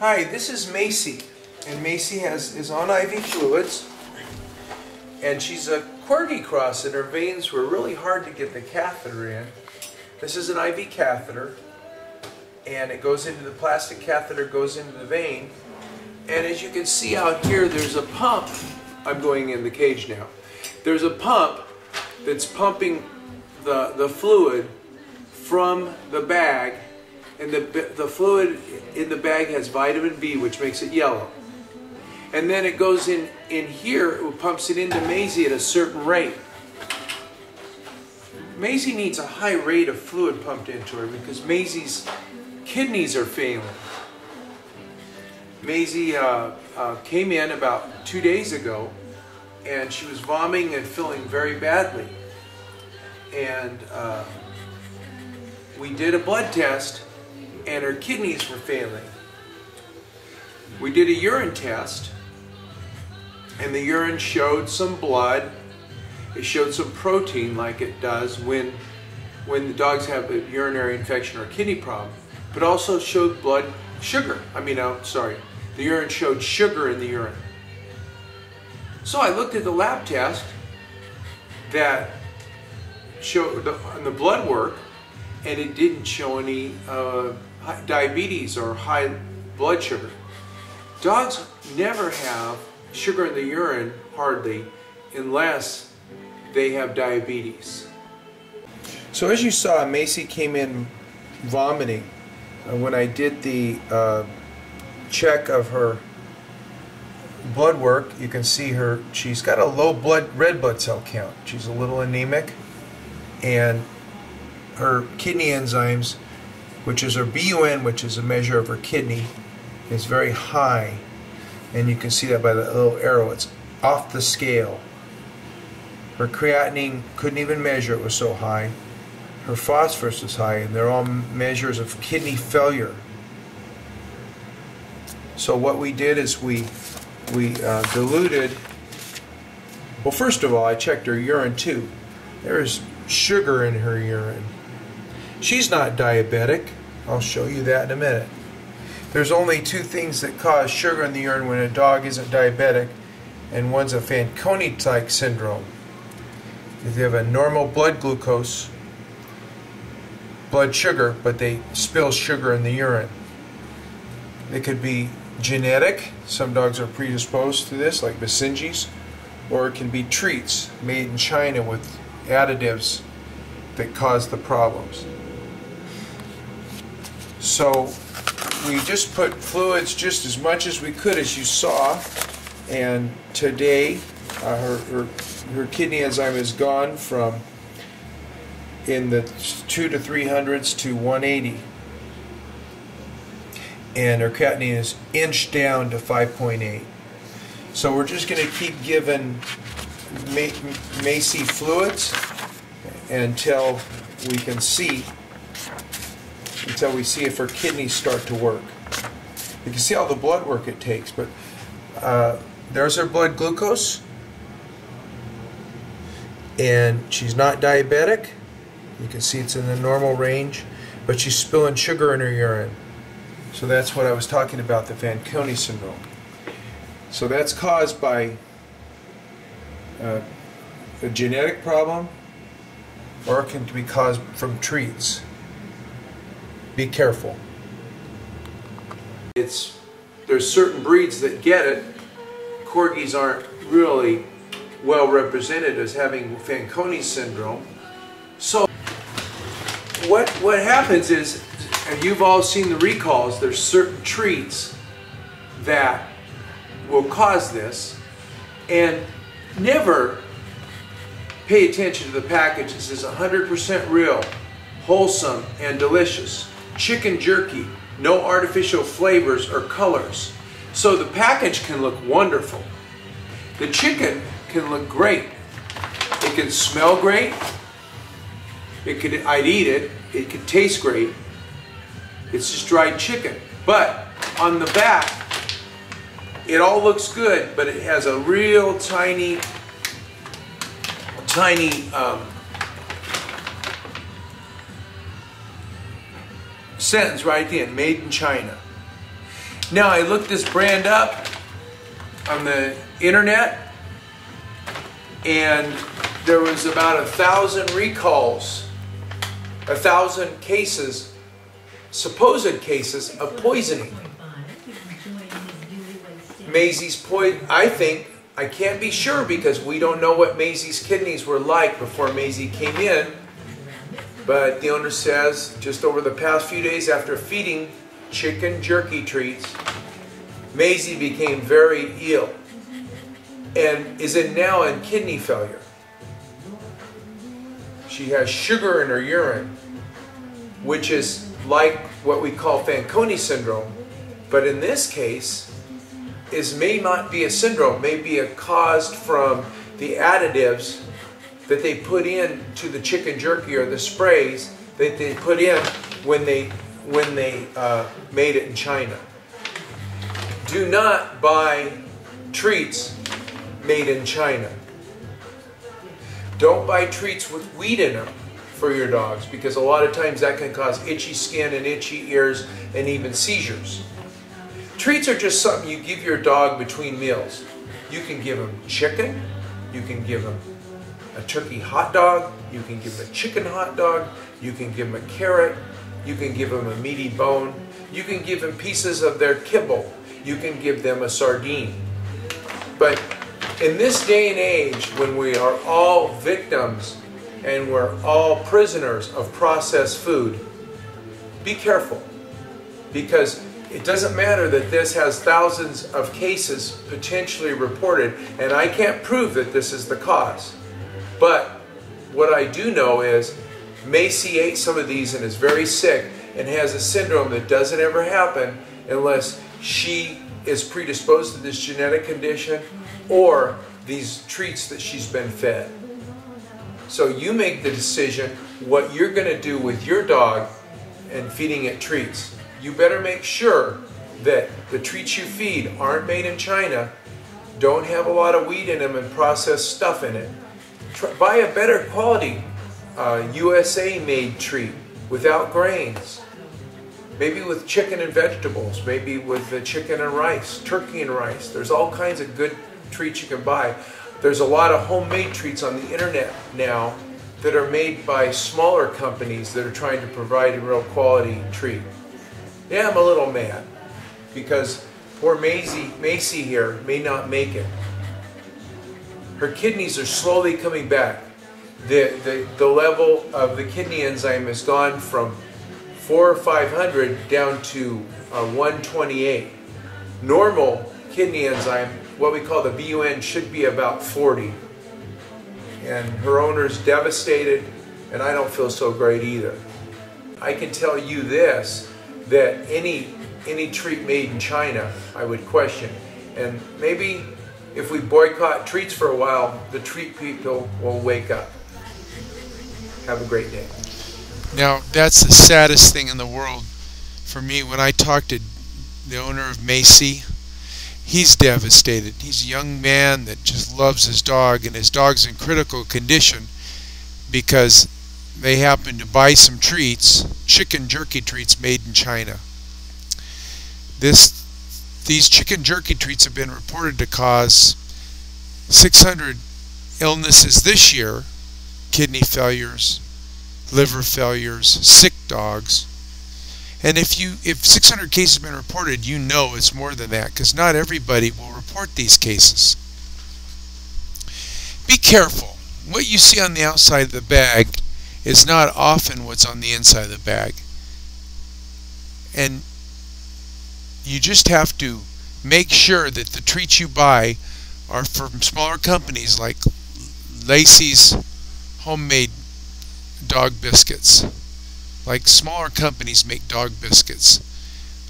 Hi, this is Macy, and Macy has is on IV fluids, and she's a Corgi cross, and her veins were really hard to get the catheter in. This is an IV catheter, and it goes into the plastic catheter, goes into the vein, and as you can see out here, there's a pump. I'm going in the cage now. There's a pump that's pumping the the fluid from the bag and the, the fluid in the bag has vitamin B, which makes it yellow. And then it goes in, in here, it pumps it into Maisie at a certain rate. Maisie needs a high rate of fluid pumped into her because Maisie's kidneys are failing. Maisie uh, uh, came in about two days ago and she was vomiting and feeling very badly. And uh, we did a blood test and her kidneys were failing. We did a urine test, and the urine showed some blood. It showed some protein like it does when, when the dogs have a urinary infection or kidney problem, but also showed blood sugar. I mean, oh, sorry, the urine showed sugar in the urine. So I looked at the lab test that showed the, the blood work, and it didn't show any uh, diabetes or high blood sugar. Dogs never have sugar in the urine, hardly, unless they have diabetes. So as you saw, Macy came in vomiting uh, when I did the uh, check of her blood work. You can see her, she's got a low blood red blood cell count. She's a little anemic and her kidney enzymes which is her BUN, which is a measure of her kidney, is very high. And you can see that by the little arrow. It's off the scale. Her creatinine couldn't even measure, it was so high. Her phosphorus is high, and they're all measures of kidney failure. So what we did is we we uh, diluted. Well, first of all, I checked her urine too. There's sugar in her urine. She's not diabetic. I'll show you that in a minute. There's only two things that cause sugar in the urine when a dog isn't diabetic, and one's a Fanconi-type syndrome. If they have a normal blood glucose, blood sugar, but they spill sugar in the urine. It could be genetic. Some dogs are predisposed to this, like Basenji's, or it can be treats made in China with additives that cause the problems. So we just put fluids just as much as we could as you saw and today uh, her, her, her kidney enzyme is gone from in the 2 to 300s to 180 and her creatinine is inched down to 5.8 so we're just going to keep giving Macy fluids until we can see until we see if her kidneys start to work. You can see all the blood work it takes, but uh, there's her blood glucose, and she's not diabetic. You can see it's in the normal range, but she's spilling sugar in her urine. So that's what I was talking about, the Fanconi syndrome. So that's caused by uh, a genetic problem, or it can be caused from treats be careful. It's there's certain breeds that get it. Corgis aren't really well represented as having Fanconi syndrome. So what what happens is, and you've all seen the recalls, there's certain treats that will cause this, and never pay attention to the package. It says 100% real, wholesome, and delicious chicken jerky, no artificial flavors or colors. So the package can look wonderful. The chicken can look great. It can smell great. It could, I'd eat it. It could taste great. It's just dried chicken. But on the back, it all looks good, but it has a real tiny, tiny um, sentence right in, made in China. Now I looked this brand up on the internet and there was about a thousand recalls, a thousand cases, supposed cases of poisoning. Maisie's poison, I think, I can't be sure because we don't know what Maisie's kidneys were like before Maisie came in. But the owner says just over the past few days after feeding chicken jerky treats, Maisie became very ill and is in now in kidney failure. She has sugar in her urine, which is like what we call Fanconi syndrome, but in this case, is may not be a syndrome, may be a caused from the additives that they put in to the chicken jerky or the sprays that they put in when they when they uh, made it in China. Do not buy treats made in China. Don't buy treats with wheat in them for your dogs because a lot of times that can cause itchy skin and itchy ears and even seizures. Treats are just something you give your dog between meals. You can give him chicken, you can give him a turkey hot dog, you can give them a chicken hot dog, you can give them a carrot, you can give them a meaty bone, you can give them pieces of their kibble, you can give them a sardine. But in this day and age, when we are all victims and we're all prisoners of processed food, be careful because it doesn't matter that this has thousands of cases potentially reported, and I can't prove that this is the cause. But what I do know is Macy ate some of these and is very sick and has a syndrome that doesn't ever happen unless she is predisposed to this genetic condition or these treats that she's been fed. So you make the decision what you're going to do with your dog and feeding it treats you better make sure that the treats you feed aren't made in China, don't have a lot of wheat in them and processed stuff in it. Try, buy a better quality uh, USA made treat without grains. Maybe with chicken and vegetables, maybe with the chicken and rice, turkey and rice. There's all kinds of good treats you can buy. There's a lot of homemade treats on the internet now that are made by smaller companies that are trying to provide a real quality treat. Yeah, I'm a little mad because poor Maisie, Macy here may not make it. Her kidneys are slowly coming back. The, the, the level of the kidney enzyme has gone from 4 or 500 down to uh, 128. Normal kidney enzyme, what we call the BUN, should be about 40. And her owner's devastated, and I don't feel so great either. I can tell you this, that any any treat made in China, I would question. And maybe if we boycott treats for a while, the treat people will wake up. Have a great day. Now, that's the saddest thing in the world for me. When I talk to the owner of Macy, he's devastated. He's a young man that just loves his dog, and his dog's in critical condition because they happened to buy some treats, chicken jerky treats made in China. This, these chicken jerky treats have been reported to cause 600 illnesses this year, kidney failures, liver failures, sick dogs. And if you if 600 cases have been reported, you know it's more than that because not everybody will report these cases. Be careful. What you see on the outside of the bag is not often what's on the inside of the bag. And you just have to make sure that the treats you buy are from smaller companies like Lacey's homemade dog biscuits. Like smaller companies make dog biscuits.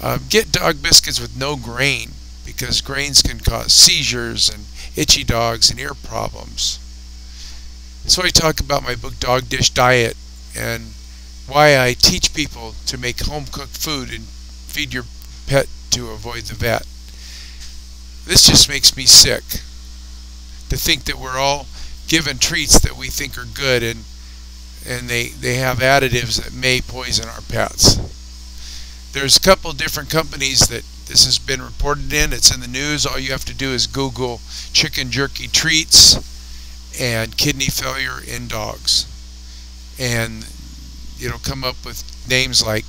Uh, get dog biscuits with no grain because grains can cause seizures and itchy dogs and ear problems. So I talk about my book Dog Dish Diet and why I teach people to make home cooked food and feed your pet to avoid the vet. This just makes me sick to think that we're all given treats that we think are good and and they, they have additives that may poison our pets. There's a couple different companies that This has been reported in, it's in the news. All you have to do is Google chicken jerky treats and kidney failure in dogs. And it'll come up with names like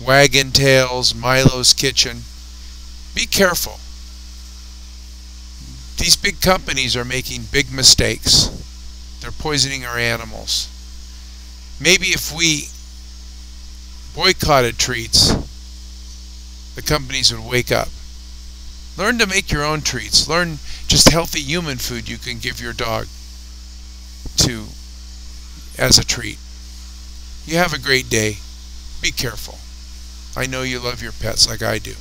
Wagon Tails, Milo's Kitchen. Be careful. These big companies are making big mistakes. They're poisoning our animals. Maybe if we boycotted treats, the companies would wake up. Learn to make your own treats. Learn just healthy human food you can give your dog to as a treat. You have a great day. Be careful. I know you love your pets like I do.